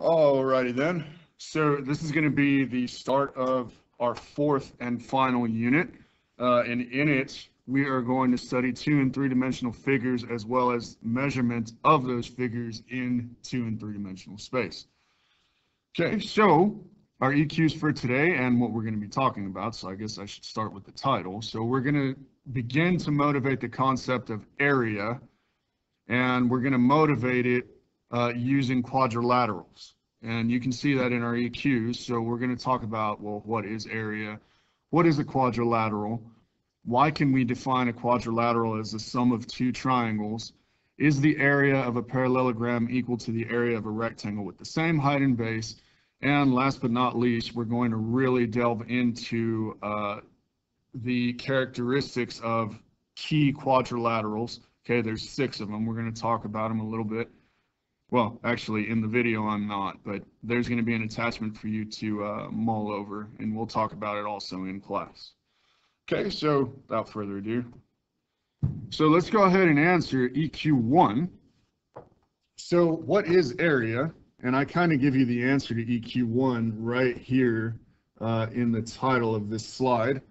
Alrighty then. So this is going to be the start of our fourth and final unit. Uh, and in it, we are going to study two and three dimensional figures as well as measurement of those figures in two and three dimensional space. Okay, so our EQs for today and what we're going to be talking about. So I guess I should start with the title. So we're going to begin to motivate the concept of area and we're going to motivate it uh, using quadrilaterals. And you can see that in our EQs. So we're going to talk about, well, what is area? What is a quadrilateral? Why can we define a quadrilateral as the sum of two triangles? Is the area of a parallelogram equal to the area of a rectangle with the same height and base? And last but not least, we're going to really delve into uh, the characteristics of key quadrilaterals. Okay, there's six of them. We're going to talk about them a little bit. Well, actually, in the video, I'm not, but there's going to be an attachment for you to uh, mull over, and we'll talk about it also in class. Okay, so without further ado, so let's go ahead and answer EQ1. So what is area? And I kind of give you the answer to EQ1 right here uh, in the title of this slide.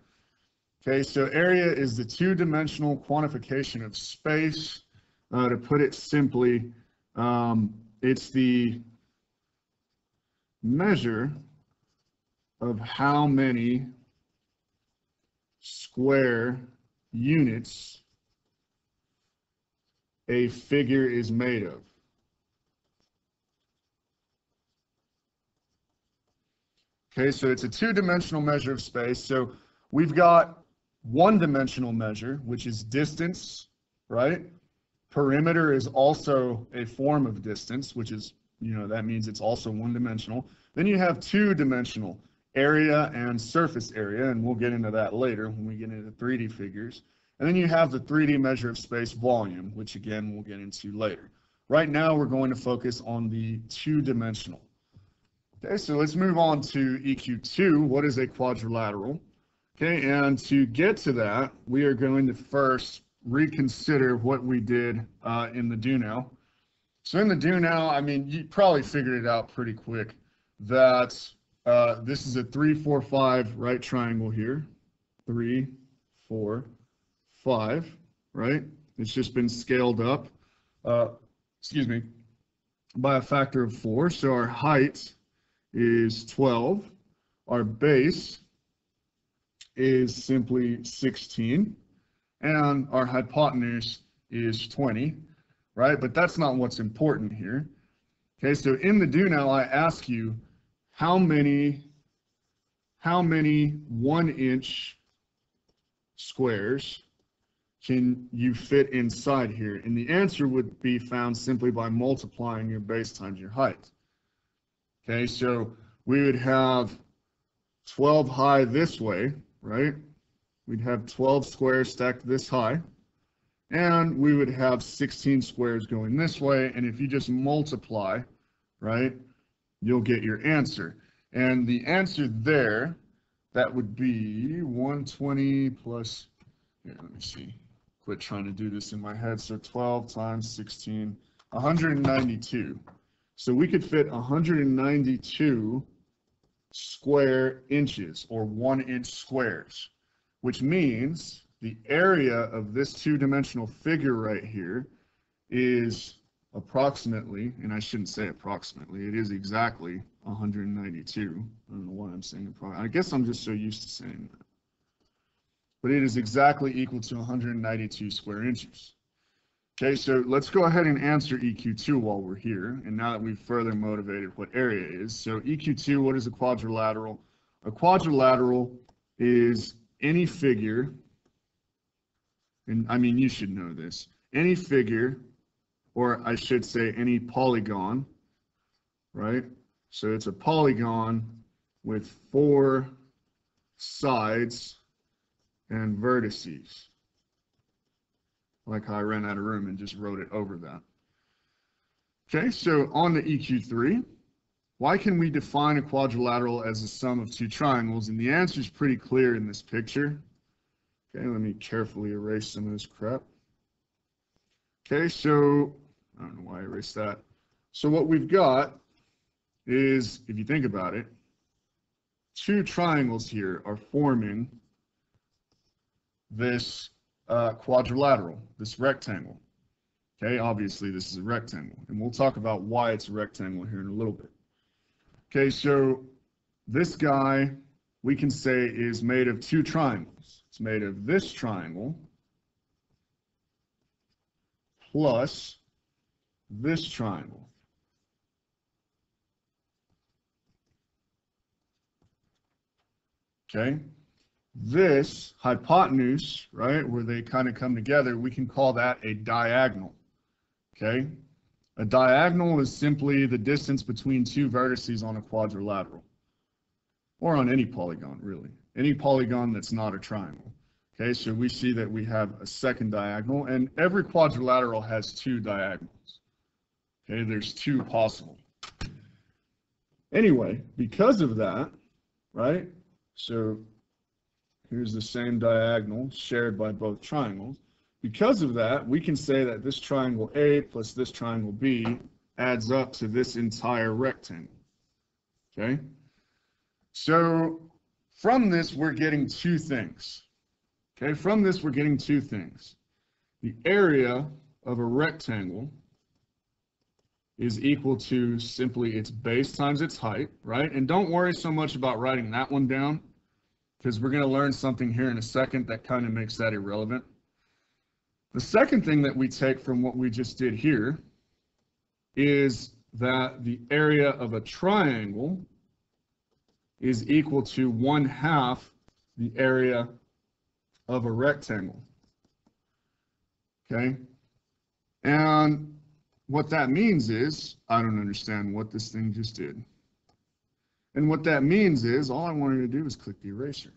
Okay, so area is the two-dimensional quantification of space. Uh, to put it simply, um, it's the measure of how many square units a figure is made of. Okay, so it's a two-dimensional measure of space. So we've got one-dimensional measure, which is distance, right? Perimeter is also a form of distance, which is, you know, that means it's also one-dimensional. Then you have two-dimensional area and surface area, and we'll get into that later when we get into 3D figures. And then you have the 3D measure of space volume, which again, we'll get into later. Right now, we're going to focus on the two-dimensional. Okay, so let's move on to EQ2. What is a quadrilateral? Okay, and to get to that, we are going to first reconsider what we did uh, in the do now. So in the do now, I mean, you probably figured it out pretty quick that uh, this is a three, four, five right triangle here. Three, four, five, right? It's just been scaled up, uh, excuse me, by a factor of four. So our height is 12. Our base is simply 16. And our hypotenuse is 20, right? But that's not what's important here. Okay, so in the do now, I ask you how many how many one inch squares can you fit inside here? And the answer would be found simply by multiplying your base times your height. Okay, so we would have 12 high this way, right? We'd have 12 squares stacked this high. And we would have 16 squares going this way. And if you just multiply, right, you'll get your answer. And the answer there, that would be 120 plus, yeah, let me see, quit trying to do this in my head. So 12 times 16, 192. So we could fit 192 square inches or one inch squares, which means the area of this two-dimensional figure right here is approximately, and I shouldn't say approximately, it is exactly 192. I don't know why I'm saying. I guess I'm just so used to saying that. But it is exactly equal to 192 square inches. Okay, so let's go ahead and answer EQ2 while we're here. And now that we've further motivated what area is. So EQ2, what is a quadrilateral? A quadrilateral is any figure, and I mean, you should know this, any figure, or I should say any polygon, right? So it's a polygon with four sides and vertices like how I ran out of room and just wrote it over that. Okay, so on the EQ3. Why can we define a quadrilateral as the sum of two triangles? And the answer is pretty clear in this picture. Okay, let me carefully erase some of this crap. Okay, so I don't know why I erased that. So what we've got is, if you think about it, two triangles here are forming this uh, quadrilateral, this rectangle. Okay, obviously this is a rectangle, and we'll talk about why it's a rectangle here in a little bit. Okay, so this guy we can say is made of two triangles. It's made of this triangle plus this triangle. Okay, this hypotenuse, right, where they kind of come together, we can call that a diagonal. Okay, a diagonal is simply the distance between two vertices on a quadrilateral, or on any polygon, really. Any polygon that's not a triangle. Okay, so we see that we have a second diagonal, and every quadrilateral has two diagonals. Okay, there's two possible. Anyway, because of that, right, so here's the same diagonal shared by both triangles. Because of that, we can say that this triangle A plus this triangle B adds up to this entire rectangle. Okay? So from this, we're getting two things. Okay, from this, we're getting two things. The area of a rectangle is equal to simply its base times its height, right? And don't worry so much about writing that one down because we're going to learn something here in a second that kind of makes that irrelevant. The second thing that we take from what we just did here is that the area of a triangle is equal to one half the area of a rectangle. Okay? And what that means is, I don't understand what this thing just did. And what that means is, all I wanted to do was click the eraser.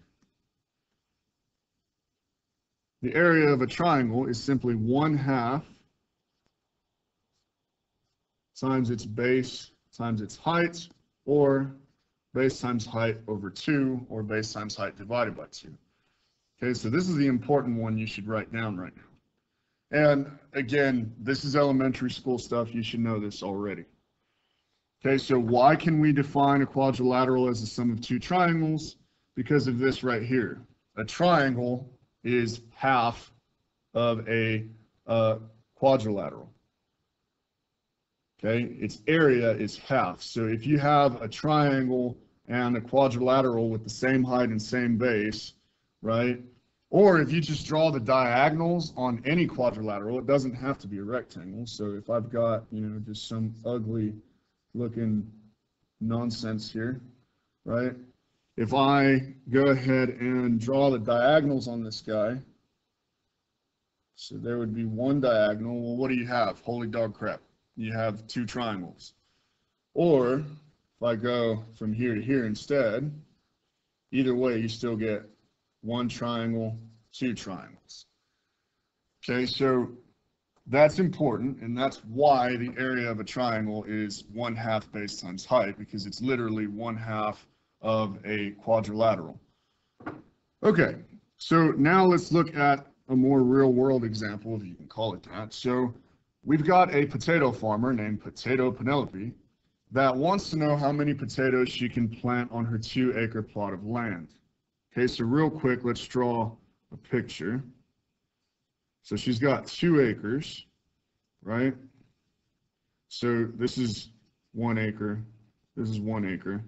The area of a triangle is simply one half times its base times its height, or base times height over 2, or base times height divided by 2. Okay, so this is the important one you should write down right now. And again, this is elementary school stuff. You should know this already. Okay, so why can we define a quadrilateral as the sum of two triangles? Because of this right here. A triangle is half of a uh, quadrilateral. Okay, its area is half. So if you have a triangle and a quadrilateral with the same height and same base, right? Or if you just draw the diagonals on any quadrilateral, it doesn't have to be a rectangle. So if I've got, you know, just some ugly looking nonsense here, right? If I go ahead and draw the diagonals on this guy, so there would be one diagonal. Well, what do you have? Holy dog crap. You have two triangles. Or if I go from here to here instead, either way, you still get one triangle, two triangles. Okay, so that's important, and that's why the area of a triangle is one half base times height, because it's literally one half of a quadrilateral. Okay, so now let's look at a more real world example, if you can call it that. So we've got a potato farmer named Potato Penelope that wants to know how many potatoes she can plant on her two acre plot of land. Okay, so real quick, let's draw a picture. So she's got two acres, right? So this is one acre, this is one acre,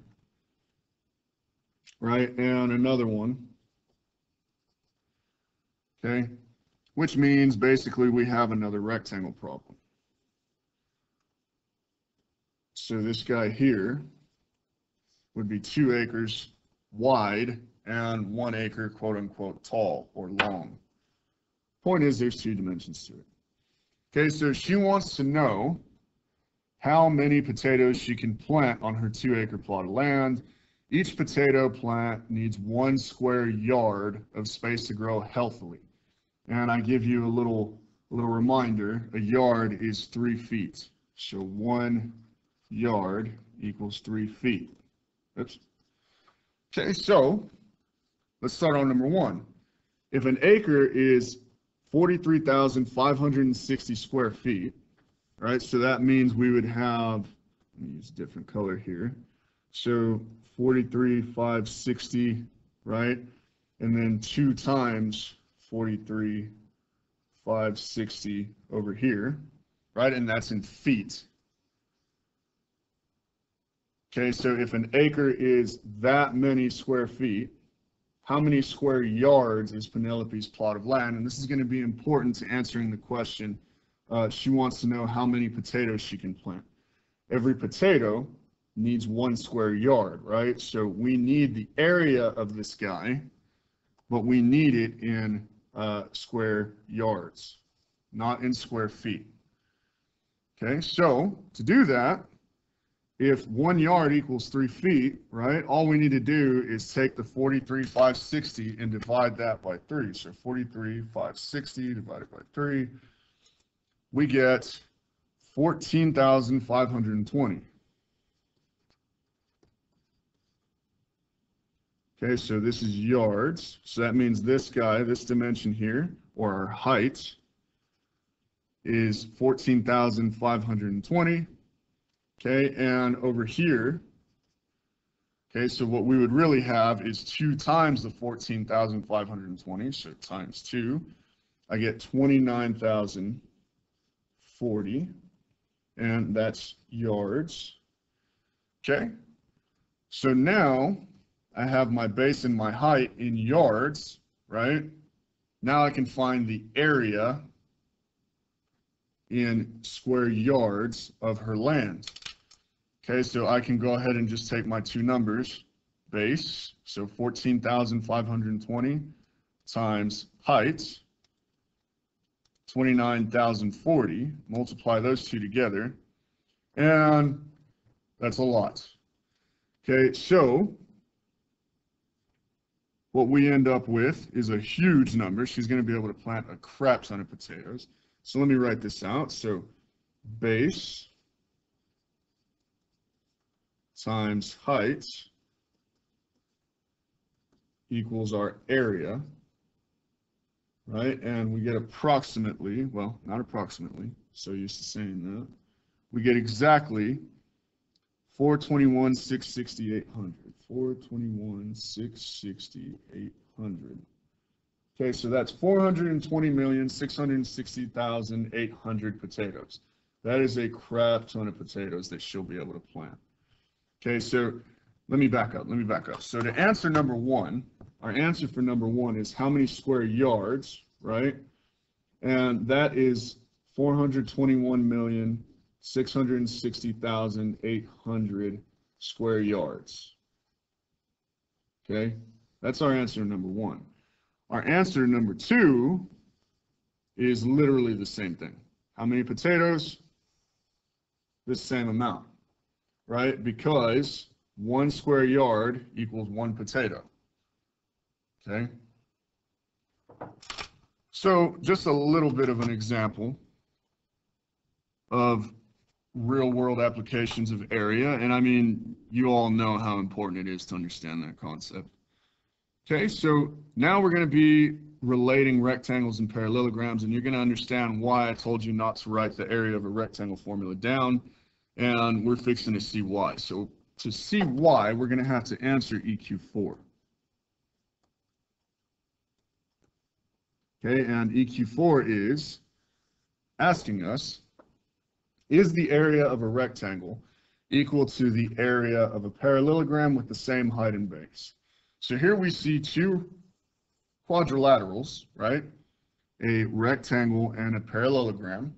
right? And another one, okay? Which means basically we have another rectangle problem. So this guy here would be two acres wide and one acre, quote unquote, tall or long. Point is, there's two dimensions to it. Okay, so she wants to know how many potatoes she can plant on her two acre plot of land. Each potato plant needs one square yard of space to grow healthily. And I give you a little, little reminder, a yard is three feet. So one yard equals three feet. Oops. Okay, so Let's start on number one. If an acre is 43,560 square feet, right, so that means we would have let me use a different color here. So 43, 560, right? And then two times 43, 560 over here, right? And that's in feet. Okay, so if an acre is that many square feet, how many square yards is Penelope's plot of land? And this is going to be important to answering the question. Uh, she wants to know how many potatoes she can plant. Every potato needs one square yard, right? So we need the area of this guy, but we need it in uh, square yards, not in square feet. Okay, so to do that, if one yard equals three feet, right, all we need to do is take the 43,560 and divide that by three. So 43,560 divided by three, we get 14,520. Okay, so this is yards. So that means this guy, this dimension here, or our height, is 14,520. Okay, and over here, okay, so what we would really have is 2 times the 14,520, so times 2. I get 29,040, and that's yards. Okay, so now I have my base and my height in yards, right? Now I can find the area in square yards of her land. Okay, so I can go ahead and just take my two numbers, base, so 14,520 times height, 29,040, multiply those two together, and that's a lot. Okay, so what we end up with is a huge number. She's going to be able to plant a crap ton of potatoes. So let me write this out. So base times height equals our area, right? And we get approximately, well, not approximately, so used to saying that, we get exactly 421, 660, 800. 421, 660, 800. Okay, so that's 420,660,800 potatoes. That is a crap ton of potatoes that she'll be able to plant. Okay, so let me back up. Let me back up. So to answer number one, our answer for number one is how many square yards, right? And that is 421,660,800 square yards. Okay, that's our answer number one. Our answer number two is literally the same thing. How many potatoes? The same amount right? Because one square yard equals one potato. Okay? So just a little bit of an example of real world applications of area. And I mean, you all know how important it is to understand that concept. Okay, so now we're going to be relating rectangles and parallelograms, and you're going to understand why I told you not to write the area of a rectangle formula down and we're fixing to see why. So to see why, we're going to have to answer EQ4. Okay, and EQ4 is asking us, is the area of a rectangle equal to the area of a parallelogram with the same height and base? So here we see two quadrilaterals, right? A rectangle and a parallelogram.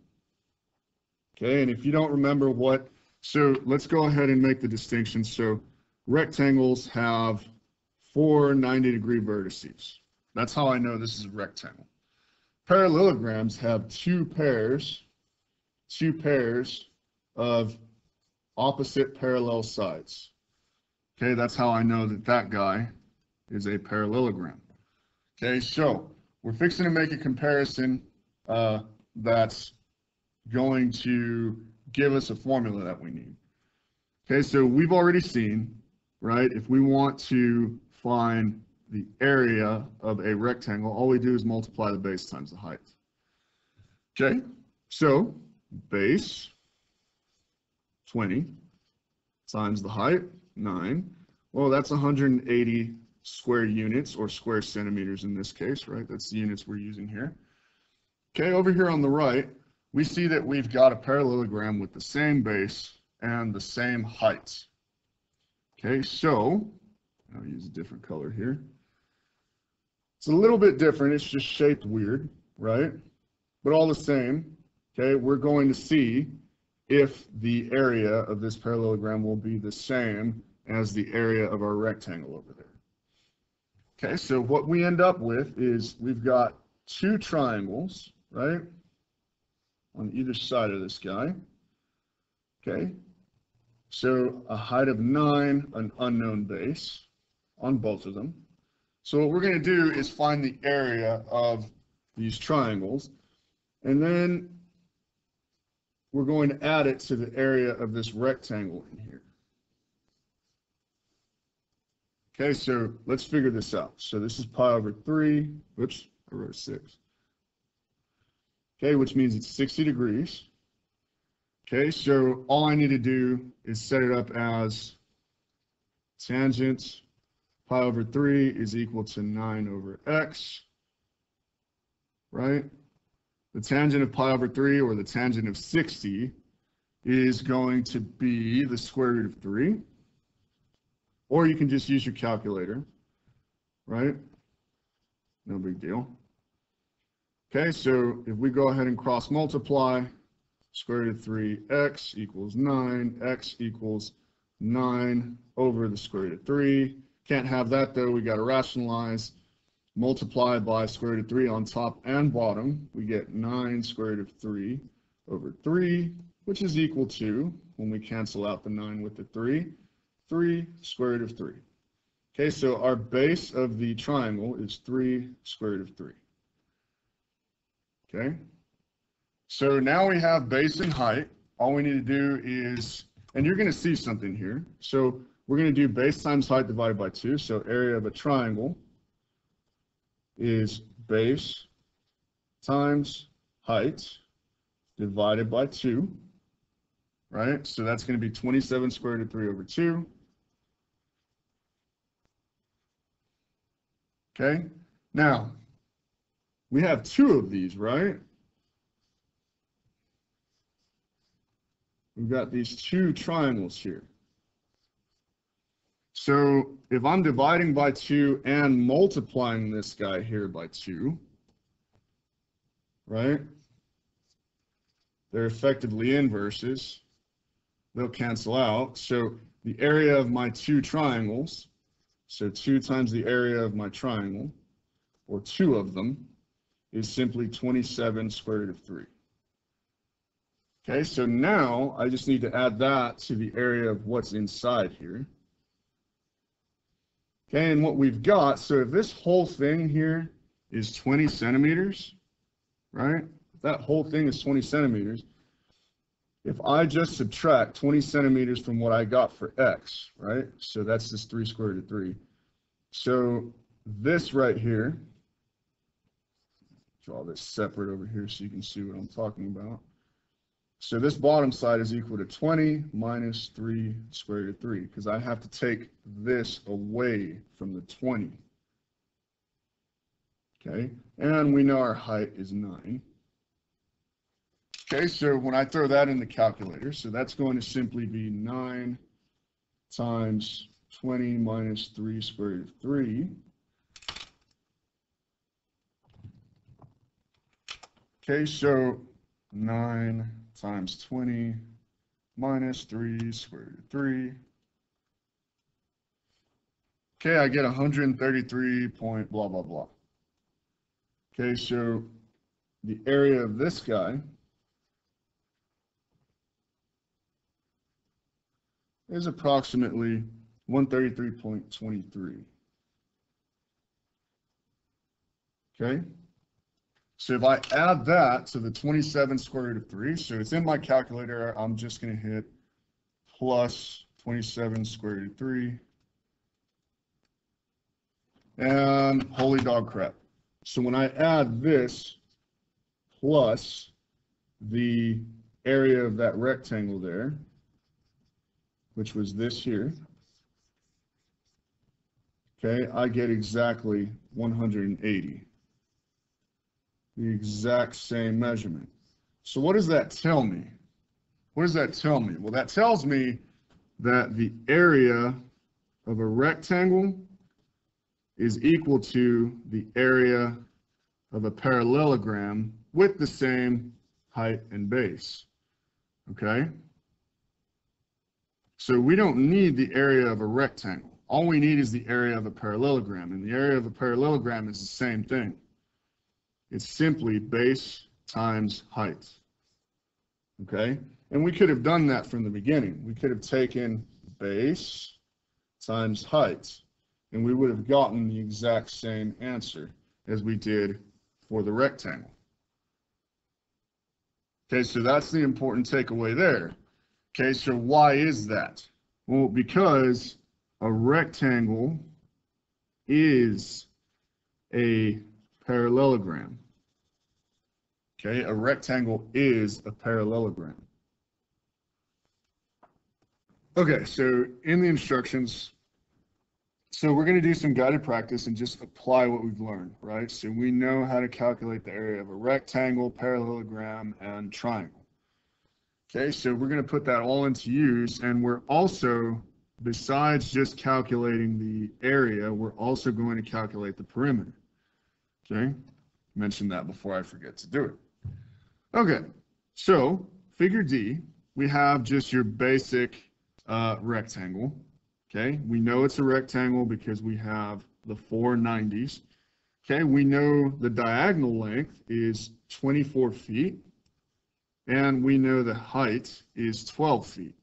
Okay, and if you don't remember what, so let's go ahead and make the distinction. So rectangles have four 90 degree vertices. That's how I know this is a rectangle. Parallelograms have two pairs, two pairs of opposite parallel sides. Okay, that's how I know that that guy is a parallelogram. Okay, so we're fixing to make a comparison uh, that's going to give us a formula that we need. Okay, so we've already seen, right, if we want to find the area of a rectangle, all we do is multiply the base times the height. Okay, so base 20 times the height, 9. Well, that's 180 square units, or square centimeters in this case, right? That's the units we're using here. Okay, over here on the right, we see that we've got a parallelogram with the same base and the same height. Okay, so I'll use a different color here. It's a little bit different. It's just shaped weird, right? But all the same, okay, we're going to see if the area of this parallelogram will be the same as the area of our rectangle over there. Okay, so what we end up with is we've got two triangles, right, on either side of this guy. Okay, so a height of 9, an unknown base on both of them. So what we're going to do is find the area of these triangles, and then we're going to add it to the area of this rectangle in here. Okay, so let's figure this out. So this is pi over 3, whoops, I wrote 6. Okay, which means it's 60 degrees. Okay, so all I need to do is set it up as tangent pi over 3 is equal to 9 over x, right? The tangent of pi over 3, or the tangent of 60, is going to be the square root of 3. Or you can just use your calculator, right? No big deal. Okay, so if we go ahead and cross multiply, square root of 3x equals 9, x equals 9 over the square root of 3. Can't have that though, we got to rationalize. Multiply by square root of 3 on top and bottom, we get 9 square root of 3 over 3, which is equal to, when we cancel out the 9 with the 3, 3 square root of 3. Okay, so our base of the triangle is 3 square root of 3. Okay, so now we have base and height. All we need to do is, and you're going to see something here. So we're going to do base times height divided by 2. So area of a triangle is base times height divided by 2 right? So that's going to be 27 square root of 3 over 2. Okay, now we have two of these, right? We've got these two triangles here. So if I'm dividing by 2 and multiplying this guy here by 2, right? They're effectively inverses they'll cancel out. So the area of my two triangles, so 2 times the area of my triangle, or two of them, is simply 27 square root of 3. Okay, so now I just need to add that to the area of what's inside here. Okay, and what we've got, so if this whole thing here is 20 centimeters, right? That whole thing is 20 centimeters, if I just subtract 20 centimeters from what I got for x, right? So that's this 3 square root of 3. So this right here, draw this separate over here so you can see what I'm talking about. So this bottom side is equal to 20 minus 3 square root of 3 because I have to take this away from the 20. Okay, and we know our height is 9. Okay, so when I throw that in the calculator, so that's going to simply be 9 times 20 minus 3 square root of 3. Okay, so 9 times 20 minus 3 square root of 3. Okay, I get 133 point blah, blah, blah. Okay, so the area of this guy is approximately 133.23. Okay, so if I add that to the 27 square root of 3, so it's in my calculator, I'm just going to hit plus 27 square root of 3. And holy dog crap. So when I add this plus the area of that rectangle there, which was this here, okay, I get exactly 180. The exact same measurement. So what does that tell me? What does that tell me? Well, that tells me that the area of a rectangle is equal to the area of a parallelogram with the same height and base. Okay? So we don't need the area of a rectangle. All we need is the area of a parallelogram, and the area of a parallelogram is the same thing. It's simply base times height. Okay? And we could have done that from the beginning. We could have taken base times height, and we would have gotten the exact same answer as we did for the rectangle. Okay, so that's the important takeaway there. Okay, so why is that? Well, because a rectangle is a parallelogram. Okay, a rectangle is a parallelogram. Okay, so in the instructions, so we're going to do some guided practice and just apply what we've learned, right? So we know how to calculate the area of a rectangle, parallelogram, and triangle. Okay, so we're going to put that all into use, and we're also, besides just calculating the area, we're also going to calculate the perimeter. Okay, mentioned that before I forget to do it. Okay, so figure D, we have just your basic uh, rectangle. Okay, we know it's a rectangle because we have the four 90s. Okay, we know the diagonal length is 24 feet, and we know the height is 12 feet.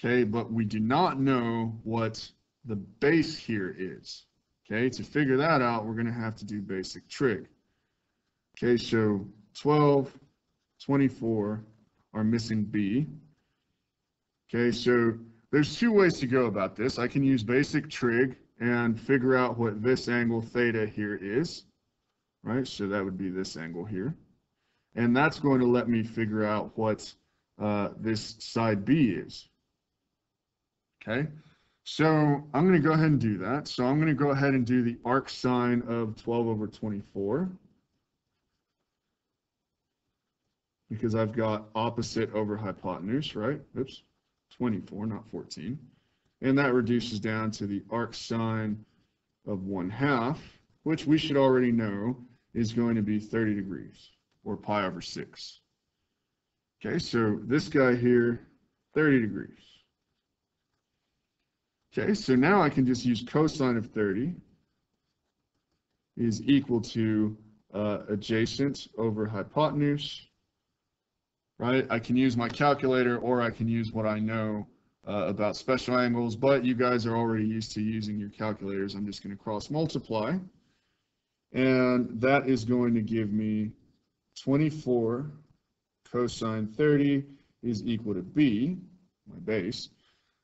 Okay, but we do not know what the base here is. Okay, to figure that out, we're going to have to do basic trig. Okay, so 12, 24 are missing B. Okay, so there's two ways to go about this. I can use basic trig and figure out what this angle theta here is, right? So that would be this angle here. And that's going to let me figure out what uh, this side B is. Okay, so I'm going to go ahead and do that. So I'm going to go ahead and do the arc sine of 12 over 24. Because I've got opposite over hypotenuse, right? Oops. 24, not 14. And that reduces down to the arc sine of 1 half, which we should already know is going to be 30 degrees, or pi over 6. Okay, so this guy here, 30 degrees. Okay, so now I can just use cosine of 30 is equal to uh, adjacent over hypotenuse right? I can use my calculator or I can use what I know uh, about special angles, but you guys are already used to using your calculators. I'm just going to cross multiply. And that is going to give me 24 cosine 30 is equal to B, my base,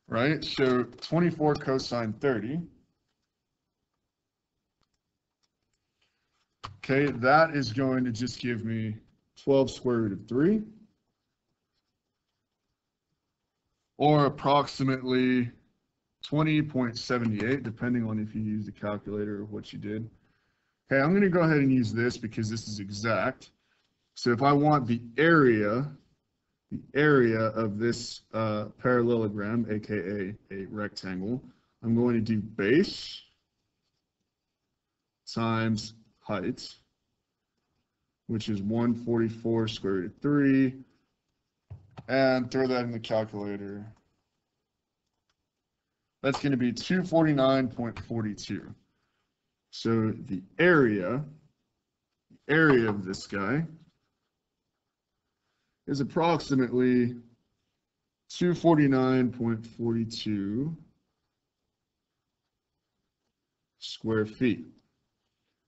right? So 24 cosine 30. Okay, that is going to just give me 12 square root of 3. Or approximately 20.78, depending on if you use the calculator or what you did. Okay, I'm going to go ahead and use this because this is exact. So if I want the area, the area of this uh, parallelogram, aka a rectangle, I'm going to do base times height, which is 144 square root of 3 and throw that in the calculator. That's going to be 249.42. So the area, the area of this guy is approximately 249.42 square feet,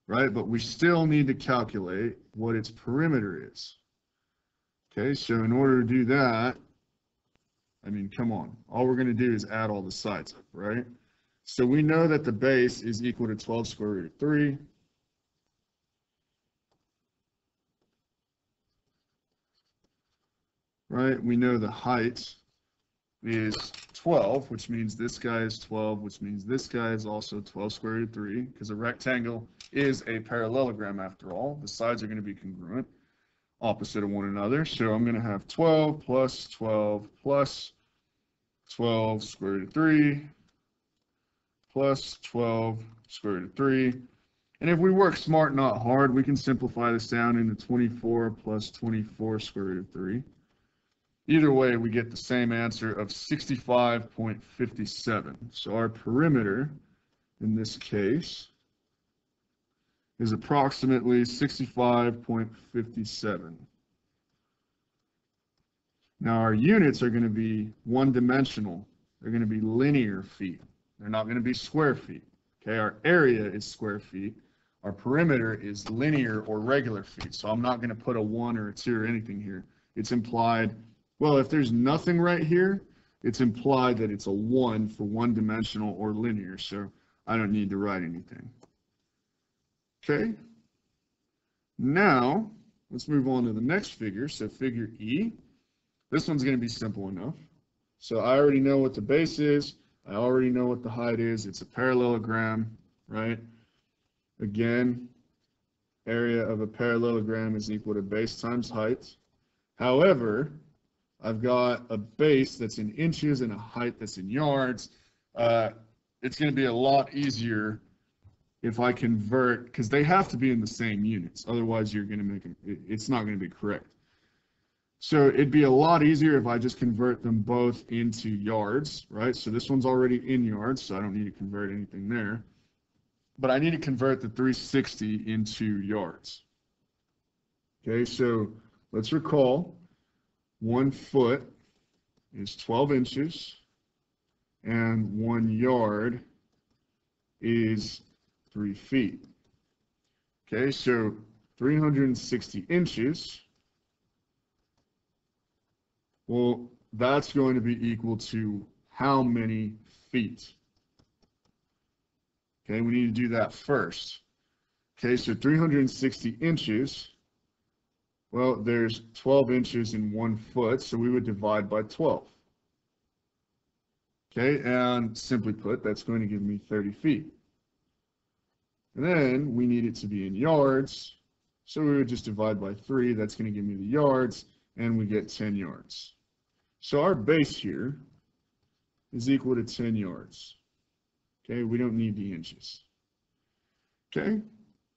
right? But we still need to calculate what its perimeter is. Okay, so in order to do that, I mean, come on. All we're going to do is add all the sides up, right? So we know that the base is equal to 12 square root of 3. Right, we know the height is 12, which means this guy is 12, which means this guy is also 12 square root of 3, because a rectangle is a parallelogram after all. The sides are going to be congruent, opposite of one another. So I'm going to have 12 plus 12 plus 12 square root of 3 plus 12 square root of 3. And if we work smart, not hard, we can simplify this down into 24 plus 24 square root of 3. Either way, we get the same answer of 65.57. So our perimeter, in this case, is approximately 65.57. Now our units are going to be one-dimensional. They're going to be linear feet. They're not going to be square feet. Okay, our area is square feet. Our perimeter is linear or regular feet. So I'm not going to put a 1 or a 2 or anything here. It's implied, well, if there's nothing right here, it's implied that it's a 1 for one-dimensional or linear. So I don't need to write anything. Okay. Now, let's move on to the next figure. So figure E. This one's going to be simple enough. So I already know what the base is. I already know what the height is. It's a parallelogram, right? Again, area of a parallelogram is equal to base times height. However, I've got a base that's in inches and a height that's in yards. Uh, it's going to be a lot easier if I convert, because they have to be in the same units. Otherwise, you're going to make it, it's not going to be correct. So it'd be a lot easier if I just convert them both into yards, right? So this one's already in yards, so I don't need to convert anything there. But I need to convert the 360 into yards. Okay, so let's recall one foot is 12 inches and one yard is three feet. Okay, so 360 inches well, that's going to be equal to how many feet? Okay, we need to do that first. Okay, so 360 inches, well, there's 12 inches in one foot, so we would divide by 12. Okay, and simply put, that's going to give me 30 feet. And then we need it to be in yards, so we would just divide by 3, that's going to give me the yards, and we get 10 yards. So our base here is equal to 10 yards. Okay, we don't need the inches. Okay,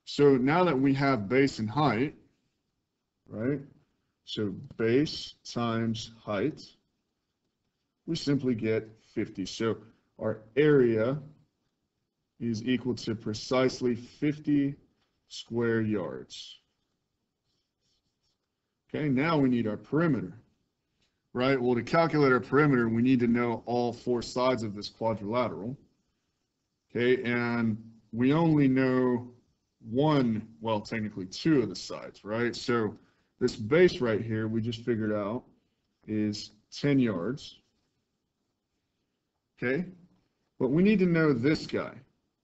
so now that we have base and height, right? So base times height, we simply get 50. So our area is equal to precisely 50 square yards. Okay, now we need our perimeter right? Well, to calculate our perimeter, we need to know all four sides of this quadrilateral. Okay, and we only know one, well, technically two of the sides, right? So this base right here, we just figured out, is 10 yards. Okay, but we need to know this guy.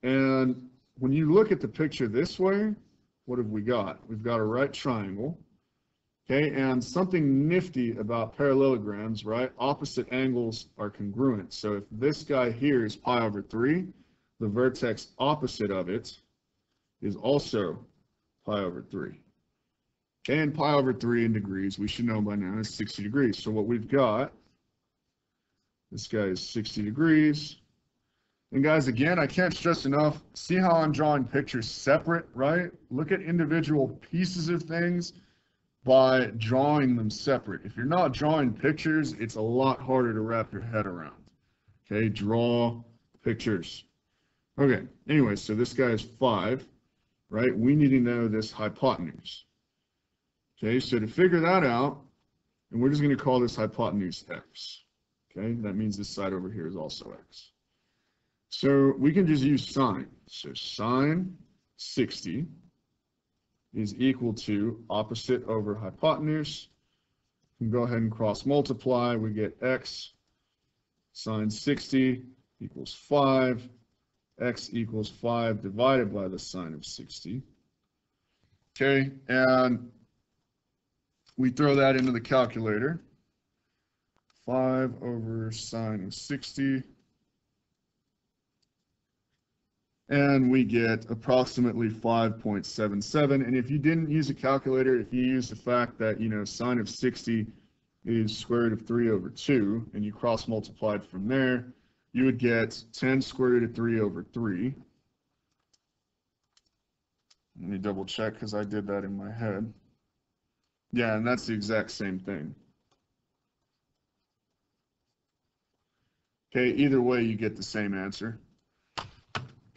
And when you look at the picture this way, what have we got? We've got a right triangle. Okay, and something nifty about parallelograms, right? Opposite angles are congruent. So if this guy here is pi over 3, the vertex opposite of it is also pi over 3. Okay, and pi over 3 in degrees, we should know by now, is 60 degrees. So what we've got, this guy is 60 degrees. And guys, again, I can't stress enough, see how I'm drawing pictures separate, right? Look at individual pieces of things by drawing them separate. If you're not drawing pictures, it's a lot harder to wrap your head around. Okay, draw pictures. Okay, anyway, so this guy is 5, right? We need to know this hypotenuse. Okay, so to figure that out, and we're just going to call this hypotenuse x. Okay, that means this side over here is also x. So we can just use sine. So sine 60 is equal to opposite over hypotenuse. We can go ahead and cross multiply. We get x sine 60 equals 5. x equals 5 divided by the sine of 60. Okay, and we throw that into the calculator. 5 over sine of 60. And we get approximately 5.77. And if you didn't use a calculator, if you use the fact that, you know, sine of 60 is square root of 3 over 2, and you cross multiplied from there, you would get 10 square root of 3 over 3. Let me double check because I did that in my head. Yeah, and that's the exact same thing. Okay, either way, you get the same answer.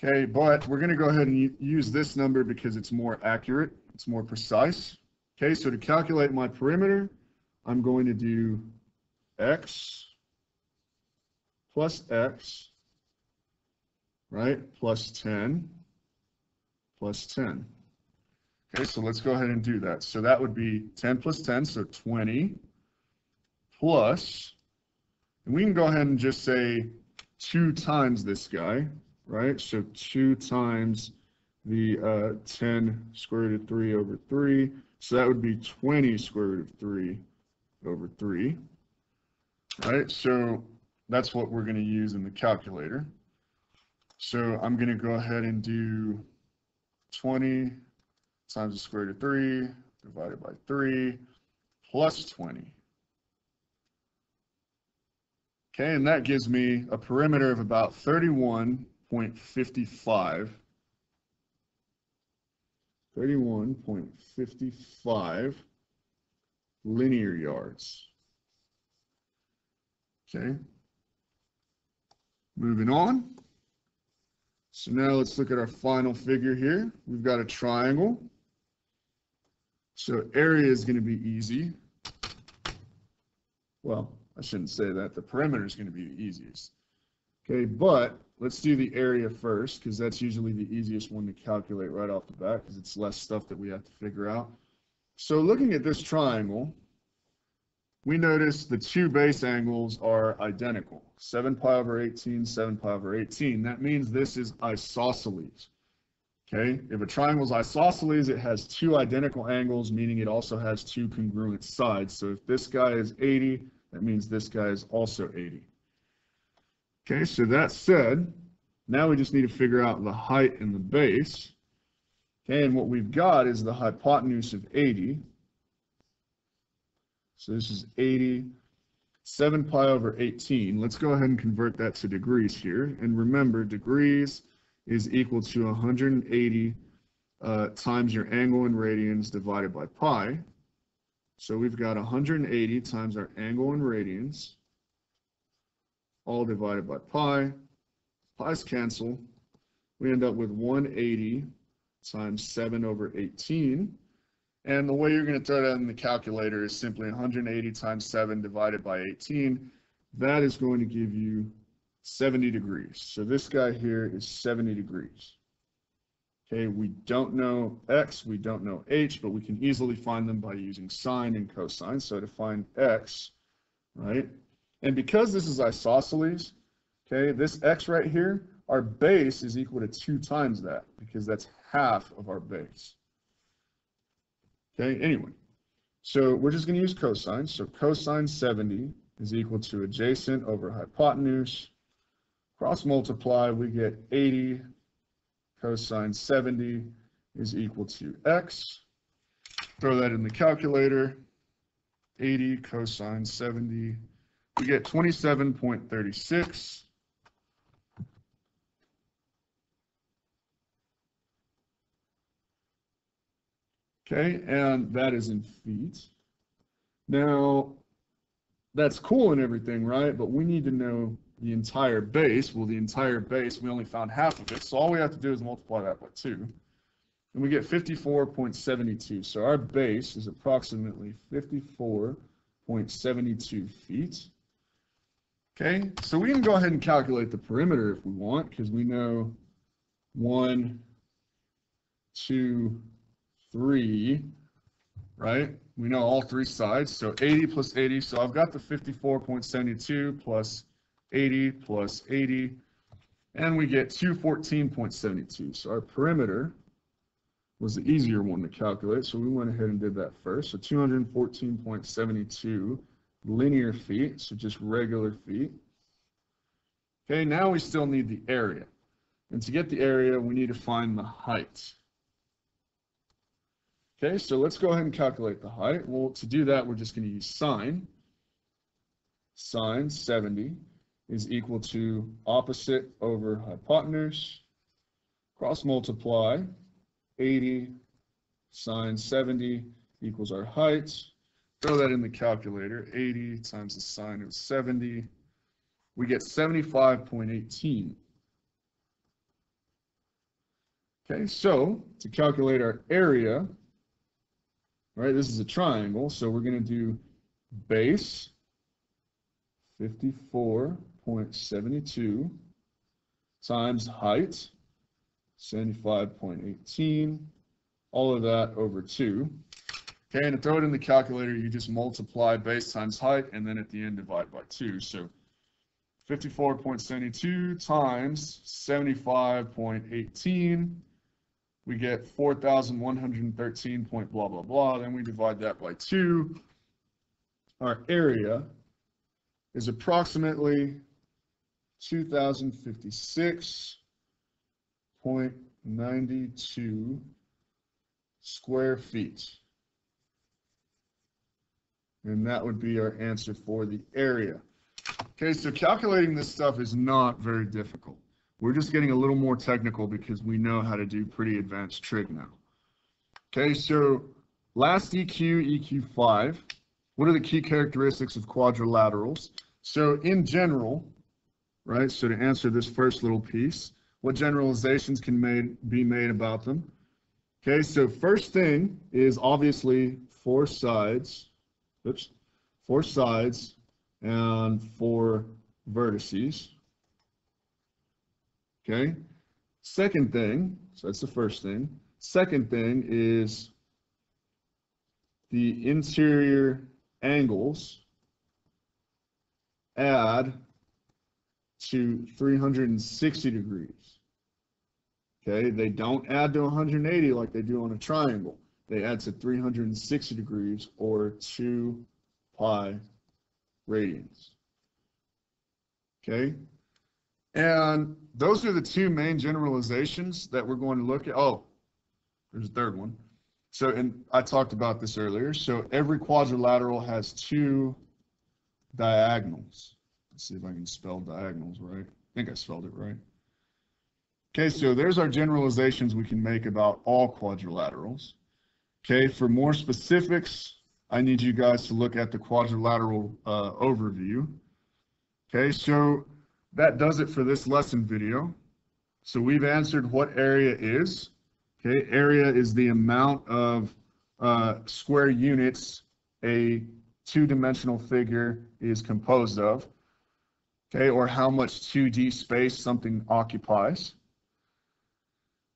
Okay, but we're going to go ahead and use this number because it's more accurate, it's more precise. Okay, so to calculate my perimeter, I'm going to do x plus x, right, plus 10, plus 10. Okay, so let's go ahead and do that. So that would be 10 plus 10, so 20, plus, and we can go ahead and just say 2 times this guy, right? So 2 times the uh, 10 square root of 3 over 3. So that would be 20 square root of 3 over 3. Right? So that's what we're going to use in the calculator. So I'm going to go ahead and do 20 times the square root of 3 divided by 3 plus 20. Okay, and that gives me a perimeter of about 31.55. 31.55 linear yards. Okay. Moving on. So now let's look at our final figure here. We've got a triangle. So area is going to be easy. Well, I shouldn't say that. The perimeter is going to be the easiest. Okay, but let's do the area first because that's usually the easiest one to calculate right off the bat because it's less stuff that we have to figure out. So looking at this triangle, we notice the two base angles are identical. 7 pi over 18, 7 pi over 18. That means this is isosceles. Okay, if a triangle is isosceles, it has two identical angles, meaning it also has two congruent sides. So if this guy is 80, that means this guy is also 80. Okay, so that said, now we just need to figure out the height and the base. Okay, and what we've got is the hypotenuse of 80. So this is 80, 7 pi over 18. Let's go ahead and convert that to degrees here. And remember, degrees is equal to 180 uh, times your angle in radians divided by pi. So we've got 180 times our angle in radians, all divided by pi. Pi's cancel. We end up with 180 times 7 over 18. And the way you're going to throw that in the calculator is simply 180 times 7 divided by 18. That is going to give you 70 degrees. So this guy here is 70 degrees. Okay, we don't know x, we don't know h, but we can easily find them by using sine and cosine. So to find x, right, and because this is isosceles, okay, this x right here, our base is equal to 2 times that, because that's half of our base. Okay, anyway, so we're just going to use cosine. So cosine 70 is equal to adjacent over hypotenuse. Cross multiply, we get 80 cosine 70 is equal to x. Throw that in the calculator. 80 cosine 70. We get 27.36. Okay, and that is in feet. Now, that's cool and everything, right? But we need to know the entire base. Well, the entire base, we only found half of it. So all we have to do is multiply that by 2. And we get 54.72. So our base is approximately 54.72 feet. Okay, so we can go ahead and calculate the perimeter if we want, because we know one, two, three, right? We know all three sides, so 80 plus 80. So I've got the 54.72 plus 80 plus 80, and we get 214.72. So our perimeter was the easier one to calculate, so we went ahead and did that first. So 214.72 linear feet, so just regular feet. Okay, now we still need the area. And to get the area, we need to find the height. Okay, so let's go ahead and calculate the height. Well, to do that, we're just going to use sine. Sine 70 is equal to opposite over hypotenuse, cross multiply, 80 sine 70 equals our height. Throw that in the calculator, 80 times the sine of 70. We get 75.18. Okay, so to calculate our area, right, this is a triangle, so we're going to do base 54.72 times height 75.18 all of that over 2. Okay, and to throw it in the calculator, you just multiply base times height, and then at the end divide by 2. So 54.72 times 75.18, we get 4,113 point blah, blah, blah. Then we divide that by 2. Our area is approximately 2,056.92 square feet. And that would be our answer for the area. Okay, so calculating this stuff is not very difficult. We're just getting a little more technical because we know how to do pretty advanced trig now. Okay, so last EQ, EQ5, what are the key characteristics of quadrilaterals? So in general, right, so to answer this first little piece, what generalizations can made, be made about them? Okay, so first thing is obviously four sides, oops, four sides and four vertices. Okay, second thing, so that's the first thing. Second thing is the interior angles add to 360 degrees. Okay, they don't add to 180 like they do on a triangle. They add to 360 degrees or 2 pi radians. Okay, and those are the two main generalizations that we're going to look at. Oh, there's a third one. So, and I talked about this earlier. So every quadrilateral has two diagonals. Let's see if I can spell diagonals right. I think I spelled it right. Okay, so there's our generalizations we can make about all quadrilaterals. Okay, for more specifics, I need you guys to look at the quadrilateral uh, overview. Okay, so that does it for this lesson video. So we've answered what area is. Okay, area is the amount of uh, square units a two-dimensional figure is composed of. Okay, or how much 2D space something occupies.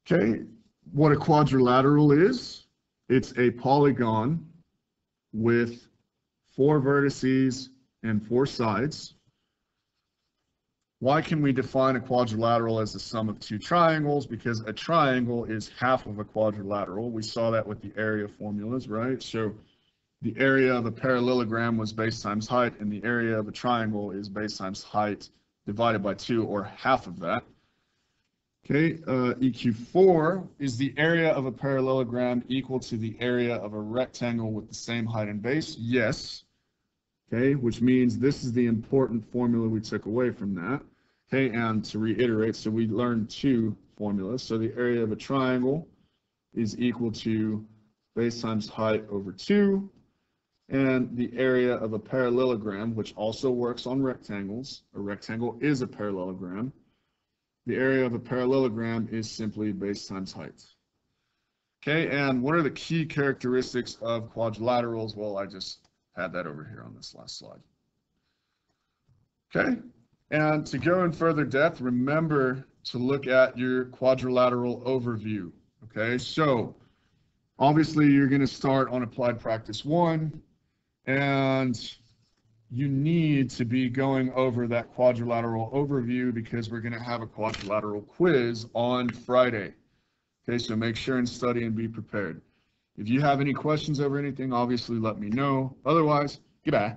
Okay, what a quadrilateral is, it's a polygon with four vertices and four sides. Why can we define a quadrilateral as the sum of two triangles? Because a triangle is half of a quadrilateral. We saw that with the area formulas, right? So the area of a parallelogram was base times height, and the area of a triangle is base times height divided by 2, or half of that. Okay, uh, EQ4 is the area of a parallelogram equal to the area of a rectangle with the same height and base? Yes. Okay, which means this is the important formula we took away from that. Okay, and to reiterate, so we learned two formulas. So the area of a triangle is equal to base times height over 2, and the area of a parallelogram, which also works on rectangles, a rectangle is a parallelogram, the area of a parallelogram is simply base times height. Okay, and what are the key characteristics of quadrilaterals? Well, I just had that over here on this last slide. Okay, and to go in further depth, remember to look at your quadrilateral overview. Okay, so obviously you're going to start on applied practice one, and you need to be going over that quadrilateral overview because we're going to have a quadrilateral quiz on Friday. Okay, so make sure and study and be prepared. If you have any questions over anything, obviously let me know. Otherwise, goodbye.